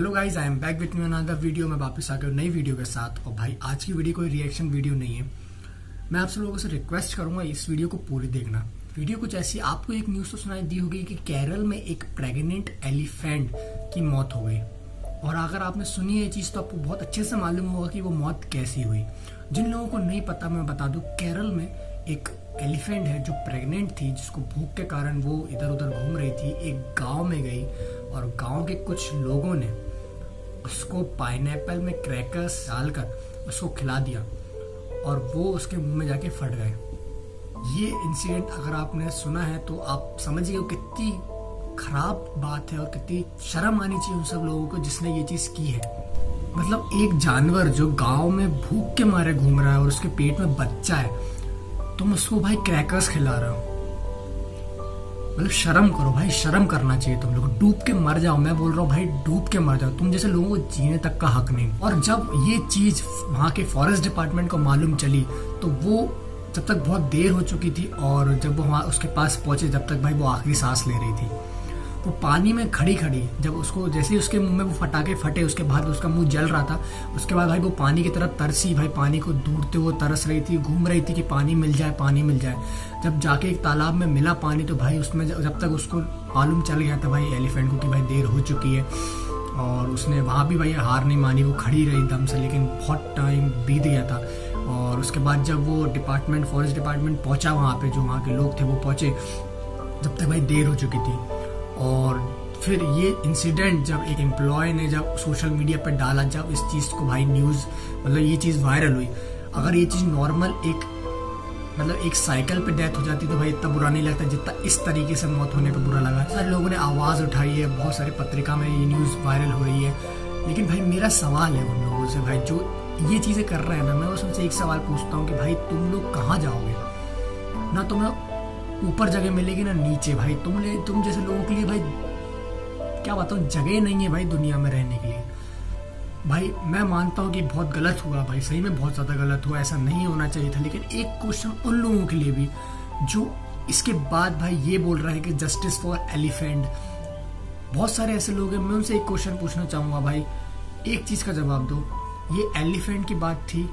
Hello guys I am back with me another video में वापस आ गया नई वीडियो के साथ। और भाई, आज की वीडियो कोई रिएक्शन वीडियो नहीं है। मैं आप सब लोगों से रिक्वेस्ट करूँगा इस वीडियो को पूरी देखना। वीडियो कुछ ऐसी, आपको एक न्यूज़ तो सुनाई दी होगी कि केरल में एक प्रेग्नेंट एलिफेंट की मौत हो गई। और अगर आपने सुनी ये चीज़ तो आपको बहुत अच्छे से मालूम होगा कि वो मौत कैसी हुई। जिन लोगों को नहीं पता, मैं बता दूँ, केरल में एक एलिफेंट है जो प्रेग्नेंट थी, जिसको भूख के कारण वो इधर उधर घूम रही थी, एक गाँव में गई। और गाँव के कुछ लोगों ने उसको पाइनएप्पल में क्रैकर्स डालकर उसको खिला दिया और वो उसके मुँह में जाके फट गए। ये इंसिडेंट अगर आपने सुना है तो आप समझिए कितनी खराब बात है और कितनी शर्म आनी चाहिए उन सब लोगों को जिसने ये चीज़ की है। मतलब एक जानवर जो गाँव में भूख के मारे घूम रहा है और उसके पेट में बच्चा है, तुम उसको भाई क्रैकर्स खिला रहे हो। मतलब शर्म करो भाई, शर्म करना चाहिए तुम लोग डूब के मर जाओ, मैं बोल रहा हूँ भाई, डूब के मर जाओ। तुम जैसे लोगों को जीने तक का हक नहीं। और जब ये चीज़ वहाँ के फॉरेस्ट डिपार्टमेंट को मालूम चली तो वो जब तक बहुत देर हो चुकी थी और जब वो वहाँ उसके पास पहुँचे जब तक भाई वो आखिरी सांस ले रही थी। वो पानी में खड़ी खड़ी, जब उसको जैसे ही उसके मुँह में वो फटाके फटे, उसके बाद उसका मुँह जल रहा था, उसके बाद भाई वो पानी की तरफ़ तरसी, भाई पानी को ढूंढते हुए तरस रही थी, घूम रही थी कि पानी मिल जाए, पानी मिल जाए। जब जाके एक तालाब में मिला पानी तो भाई उसमें जब तक उसको मालूम चल गया था भाई एलिफेंट को कि भाई देर हो चुकी है, और उसने वहाँ भी भाई हार नहीं मानी, वो खड़ी रही दम से, लेकिन बहुत टाइम बीत गया था। और उसके बाद जब वो डिपार्टमेंट फॉरेस्ट डिपार्टमेंट पहुँचा वहाँ पे, जो वहाँ के लोग थे, वो पहुँचे, जब तक भाई देर हो चुकी थी। और फिर ये इंसिडेंट जब एक एम्प्लॉय ने जब सोशल मीडिया पर डाला, जब इस चीज़ को भाई न्यूज़ मतलब ये चीज़ वायरल हुई। अगर ये चीज़ नॉर्मल एक मतलब एक साइकिल पे डेथ हो जाती तो भाई इतना बुरा नहीं लगता जितना इस तरीके से मौत होने पे बुरा लगा। सारे लोगों ने आवाज़ उठाई है, बहुत सारे पत्रिका में ये न्यूज़ वायरल हो रही है। लेकिन भाई मेरा सवाल है उन लोगों से भाई, जो ये चीज़ें कर रहे हैं ना, मैं उनसे एक सवाल पूछता हूँ कि भाई तुम लोग कहाँ जाओगे? ना तुम्हें ऊपर जगह मिलेगी ना नीचे, भाई। तुम ले तुम जैसे लोगों के लिए, भाई, क्या बताऊँ जगह नहीं है भाई दुनिया में रहने के लिए। भाई, मैं मानता हूँ कि बहुत गलत हुआ भाई। सही में बहुत ज़्यादा गलत हुआ, ऐसा नहीं होना चाहिए था। लेकिन एक क्वेश्चन उन लोगों के लिए भी, जो इसके बाद भाई ये बोल रहा है कि जस्टिस फॉर एलिफेंट बहुत सारे ऐसे लोग हैं, मैं उनसे एक क्वेश्चन पूछना चाहूँगा भाई। एक चीज़ का जवाब दो। ये एलिफेंट की बात थी।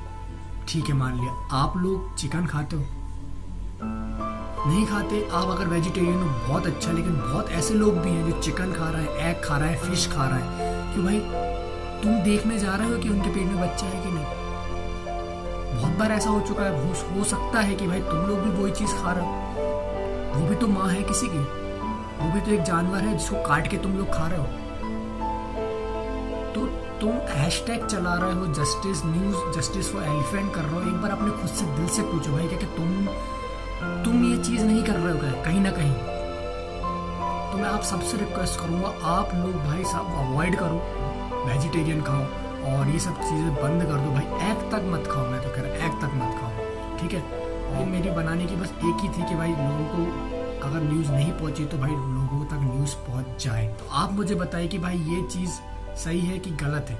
ठीक है, मान लिया। आप लोग चिकन खाते हो? नहीं खाते। आप अगर वेजिटेरियन हो बहुत अच्छा लेकिन बहुत ऐसे लोग भी हैं जो चिकन खा रहा है एग खा रहा है फ़िश खा रहा है। कि भाई तुम देखने जा रहे हो कि उनके पेट में बच्चा है कि नहीं? बहुत बार ऐसा हो चुका है हो, सकता है कि भाई तुम लोग भी वही चीज़ खा रहे हो। वो भी तो माँ है किसी की। वो भी तो एक जानवर है जिसको काट के तुम लोग खा रहे हो। तो तुम हैशटैग चला रहे हो justice news justice for elephant कर रहे हो। एक बार अपने खुद से दिल से पूछो भाई क्या तुम तुम ये चीज़ नहीं कर रहे हो कहीं ना कहीं। तो मैं आप सबसे रिक्वेस्ट करूँगा, आप लोग भाई साहब अवॉइड करो वेजिटेरियन खाओ, और ये सब चीज़ें बंद कर दो। भाई एग तक मत खाओ, मैं तो कह रहा एग तक मत खाओ, ठीक है? और मेरी बनाने की बस एक ही थी कि भाई, लोगों को अगर न्यूज़ नहीं पहुँची तो भाई, लोगों तक न्यूज़ पहुँच जाए। तो आप मुझे बताइए कि भाई, ये चीज़ सही है कि गलत है?